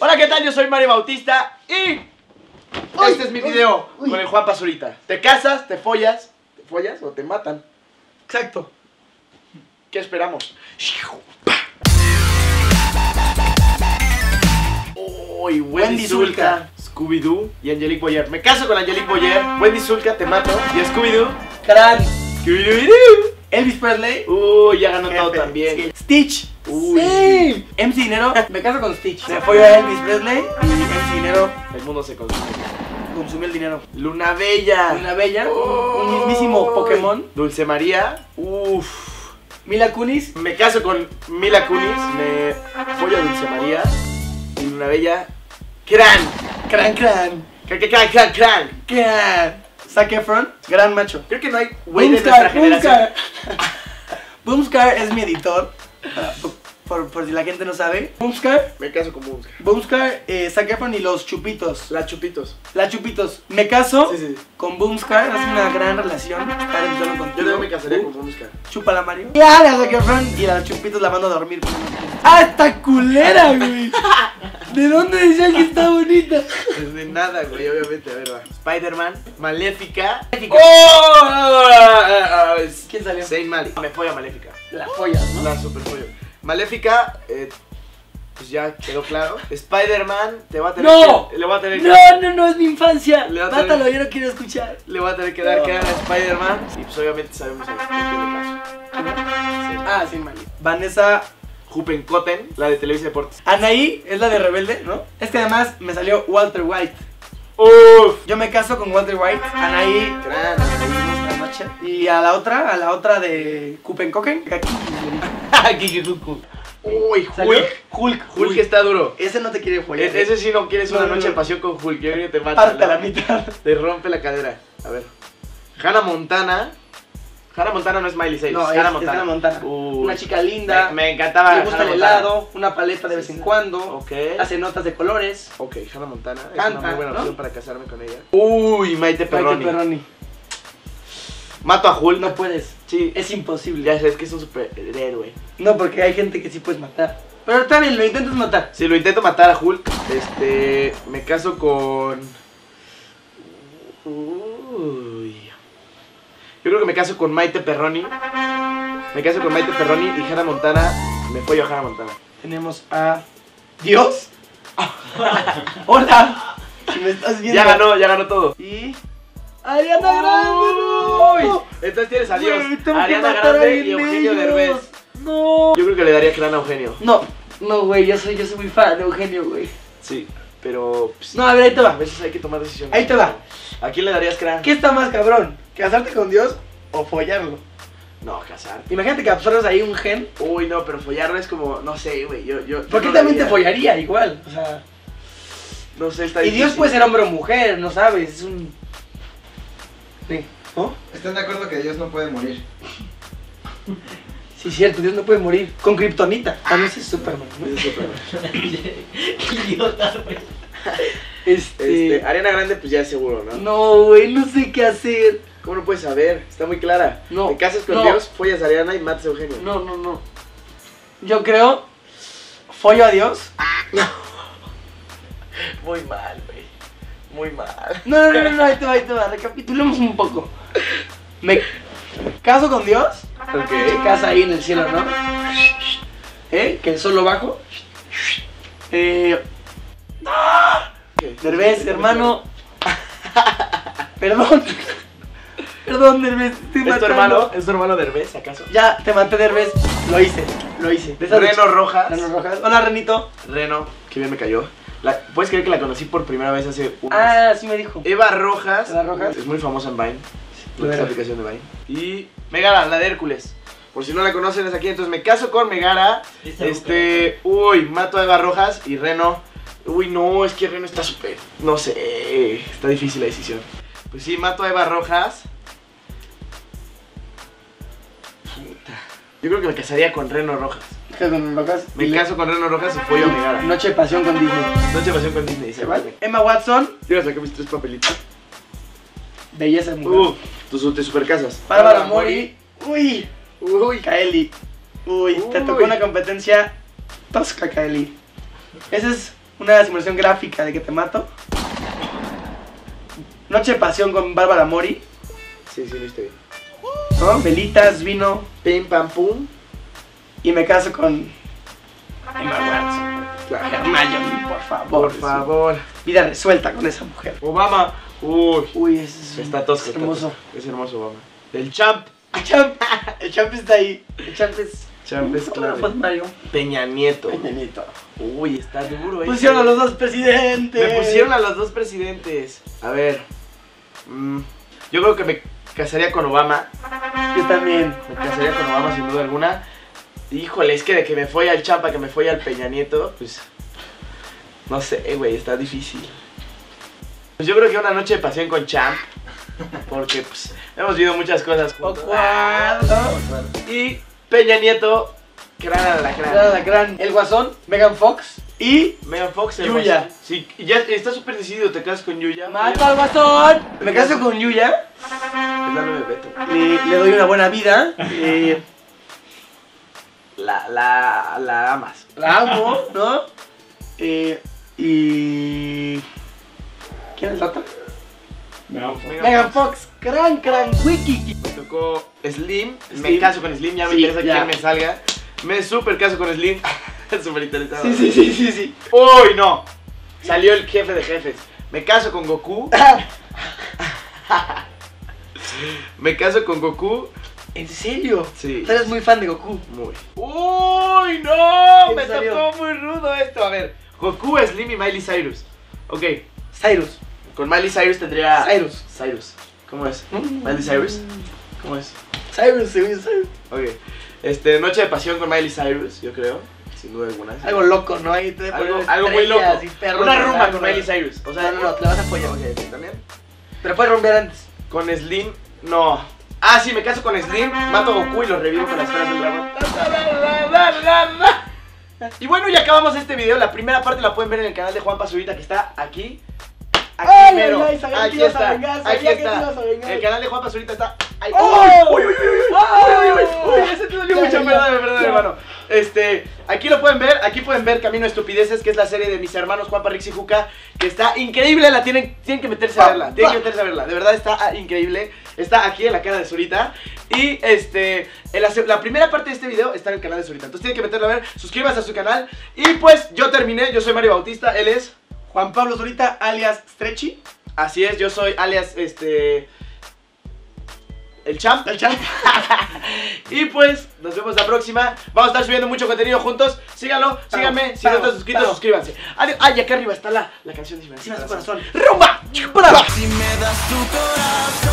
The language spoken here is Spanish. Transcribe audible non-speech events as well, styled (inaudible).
Hola, ¿qué tal? Yo soy Mario Bautista y este es mi video con el Juan Pazurita. Te casas, te follas, te follas o te matan. Exacto. ¿Qué esperamos? Uy, Wendy Zulka, Scooby-Doo y Angelique Boyer. Me caso con Angelique Boyer, Wendy Zulka, te mato y Scooby-Doo. Scooby-Doo. Elvis Presley. Uy, ya ganó todo también. sí. Stitch. Uy. Sí. MC Dinero. Me caso con Stitch. Me fui a Elvis Presley y MC Dinero El mundo se consume. consumió el dinero. Luna Bella. Una bella. Uy. Un mismísimo Pokémon. Dulce María. Uf. Mila Kunis. Me caso con Mila Kunis, me follo a Dulce María y Luna Bella. ¡Cran! Cran Cran. ¡Cran, cran, cran, cran! Cran. Zac Efron. Gran macho. Creo que no hay güey de nuestra generación. Boomscar. (laughs) Boomscar es mi editor. Por, por si la gente no sabe. Boomscar. Me caso con Boomscar. Boomscar, eh, Zac Efron y los Chupitos. La Chupitos. La Chupitos. Me caso Sí, sí. con Boomscar. Es una gran relación. Estar Yo contigo. también me casaría con Boomscar. Chúpala, Mario. Claro, Zac Efron. Y a los Chupitos la mando a dormir. ¡Ah, está culera, güey! ¿De dónde decía que está bonita? Pues de nada, güey, obviamente. A ver, va. Spider-Man, Maléfica. Maléfica. ¡Oh! ¿Quién salió? Saint Malik. Me follo a Maléfica. La joya, ¿no? La super pollo. Maléfica, eh, pues ya quedó claro. (laughs) Spider-Man, te va a tener ¡No! que. Le voy a tener que. No, no, no, es mi infancia. Le va a tener- Mátalo, yo no quiero escuchar. Le voy a tener que dar No. que a Spider-Man. Y pues obviamente sabemos le caso. Ah, sin mal. Vanessa Jupen Kotten, la de Televisa Deportes. Anaí es la de Rebelde, ¿no? Es que además me salió Walter White. Uff. Yo me caso con Walter White, Anaí, Gran. Noche. Y a la otra, a la otra de Kupenkoken, aquí. (laughs) Uy. Hulk. Hulk, Hulk está duro. Ese no te quiere follar. E- ese sí no quieres No, una no, noche no. de pasión con Hulk. Yo creo que te mata. Parte a ¿no? la mitad. Te rompe la cadera. A ver. Hannah Montana. Hannah Montana no es Miley Cyrus. No, es, Hannah es Montana. Hannah Montana. Uy. Una chica linda. Me, me encantaba. le gusta Hannah el Montana. helado, una paleta de vez en cuando. Ok. Hace notas de colores. Ok, Hannah Montana. Es Canta, una muy buena ¿no? opción para casarme con ella. Uy, Maite Perroni. Maite Perroni. Mato a Hulk. No puedes. Sí. Es imposible. Ya sabes que es un superhéroe. No, porque hay gente que sí puedes matar. Pero está bien, lo intentas matar. Si lo intento matar a Hulk, este. Me caso con. Uy. Yo creo que me caso con Maite Perroni. Me caso con Maite Perroni y Hannah Montana. Me follo a Hannah Montana. Tenemos a Dios. (laughs) Hola. Si me estás viendo. Ya ganó, ya ganó todo. Y Ariana Grande. Entonces tienes a Dios, que Ariana matar a Grande y Eugenio ellos. Derbez. No. Yo creo que le daría crán a Eugenio. No, no, güey, yo soy, yo soy muy fan de Eugenio, güey. Sí, pero. pues, No, a ver, ahí te a va. veces hay que tomar decisiones. Ahí te va. ¿A quién le darías crán? ¿Qué está más cabrón? ¿Casarte con Dios o follarlo? No, casar. Imagínate que absorbes ahí un gen. Uy, no, pero follarlo es como. No sé, güey. Yo, yo, yo Porque no también te follaría igual. O sea. No sé, está Y Dios puede ser hombre o mujer, no sabes. Es un. Sí. ¿No? ¿Están de acuerdo que Dios no puede morir? Sí, cierto, Dios no puede morir. Con kriptonita. Ah, no, ese es Superman. ¿no? Es Superman. (laughs) Idiota, güey. Este. Este, Ariana Grande, pues ya es seguro, ¿no? No, güey, no sé qué hacer. ¿Cómo no puedes saber? Está muy clara. No, Te casas con no. Dios, follas a Ariana y matas a Eugenio. No, no, no. Yo creo. Follo a Dios. (laughs) Muy mal, güey. Muy mal. No, no, no, no, ahí te va, ahí te va. Recapitulemos un poco. Me caso con Dios. Ok. Se casa ahí en el cielo, ¿no? ¿Eh? Que el sol lo bajo. Eh. Derbez, hermano. Perdón. Perdón, Derbez. te Estoy ¿Es tu hermano? ¿Es tu hermano Derbez, acaso? Ya, te maté, Derbez. Lo hice, lo hice. Reno Rojas. Reno Rojas. Hola, Renito. Reno, qué bien me cayó. La- ¿Puedes creer que la conocí por primera vez hace un? Ah, sí me dijo. Eva Rojas. Eva Rojas. Es muy famosa en Vine. De la aplicación de Vine. Y Megara, la de Hércules. Por si no la conocen es aquí. Entonces me caso con Megara. Este. Uy, mato a Eva Rojas y Reno. Uy, no, es que Reno está súper. No sé. Está difícil la decisión. Pues sí, mato a Eva Rojas. Puta. Yo creo que me casaría con Reno Rojas. Con Rojas. Me caso con Reno Rojas y follo a Megara. Noche de pasión con Disney. Noche de pasión con Disney. ¿Se vale? Emma Watson. Yo saqué mis tres papelitos. Belleza mujer. Uh, tus te super casas. Bárbara Mori. Uy. Uy, Kaeli. Uy, te tocó una competencia tosca, Kaeli. Ese es una simulación gráfica de que te mato. Noche de pasión con Bárbara Mori, Sí, sí, lo viste bien. ¿no? Velitas, vino Pim, pam, pum. y me caso con Emma Watson. Claro. Hermione, por favor. Por favor. Vida resuelta con esa mujer. Obama. Uy. Uy, ese es Está tosco. está hermoso. Es hermoso, Obama. El champ. El champ, (laughs) el champ está ahí. El champ es. Champ es clave. Mario. Peña Nieto. Peña Nieto. Uy, está duro, eh. Pusieron a los dos presidentes. Me pusieron a los dos presidentes. A ver. mm, yo creo que me casaría con Obama. Yo también. Me casaría con Obama sin duda alguna. Híjole, es que de que me fue al Champa, que me fue al Peña Nieto, pues. No sé, güey, está difícil. Pues yo creo que una noche de pasión con Champ. Porque, pues, hemos vivido muchas cosas juntos. Ocuado. Y Peña Nieto, gran a la Gran, la gran. El Guasón, Megan Fox y. Megan Fox, el Yuya. guasón. Sí, ya está súper decidido, te casas con Yuya. ¡Mata al Guasón! Me caso con Yuya. Es la nueva Beto. Le, le doy una buena vida. eh, La, la, la amas. la amo, ¿no? Eh, y. Megan Fox. Gran, gran wiki. Me tocó Slim. Me caso con Slim, ya me Sí, interesa ya. quién me salga. Me super caso con Slim. (laughs) súper interesado. Sí, sí, sí, sí, sí. ¡Uy, no! Salió el jefe de jefes. Me caso con Goku. (laughs) me caso con Goku. ¿En serio? Sí. Tú eres muy fan de Goku. Muy. ¡Uy, no! ¿Quién Me salió? tocó muy rudo esto. A ver, Goku, Slim y Miley Cyrus. Ok, Cyrus. Con Miley Cyrus tendría. Cyrus. Cyrus. ¿Cómo es? Miley Cyrus. ¿Cómo es? Cyrus, yo, Cyrus. Ok. Este, Noche de Pasión con Miley Cyrus, yo creo. Sin duda alguna. sí. Algo loco, ¿no? Ahí te Algo, algo muy loco. perros Una rumba con Miley Cyrus. O sea, no, no, no, te la vas a apoyar. Ok, sí, también. Pero puedes romper antes. Con Slim, no. Ah, sí, me caso con Slim, mato a Goku y lo revivo con las esferas del dragón. Y bueno, ya acabamos este video. La primera parte la pueden ver en el canal de Juan Pazurita que está aquí. Aquí Ay, mero. ay, ay, aquí está. vengar, sabía aquí está. El canal de Juan Pazurita está ahí. ¡Oh! ¡Uy, uy, uy, uy, uy! ¡Oh! ¡Uy, uy, uy! Ese te dolió mucho, perdón, perdón, ya. hermano. Este, aquí lo pueden ver, aquí pueden ver Camino a Estupideces, que es la serie de mis hermanos Juan Rix y Juca, que está increíble, la tienen, tienen que meterse a verla, tienen que meterse a verla, de verdad está ah, increíble, está aquí en la cara de Zurita, y este, en la, la primera parte de este video está en el canal de Zurita, entonces tienen que meterlo a ver, suscríbanse a su canal, y pues yo terminé, yo soy Mario Bautista, él es, Juan Pablo Zurita, alias Stretchy. así es, yo soy alias, este... El champ. El champ. (laughs) y pues, nos vemos la próxima. Vamos a estar subiendo mucho contenido juntos. Síganlo, síganme. Si no están suscritos, suscríbanse. Adiós. Ay, acá arriba está la, la canción de Sí, me hace corazón. ¡Rumba! ¡Para! Si me das tu corazón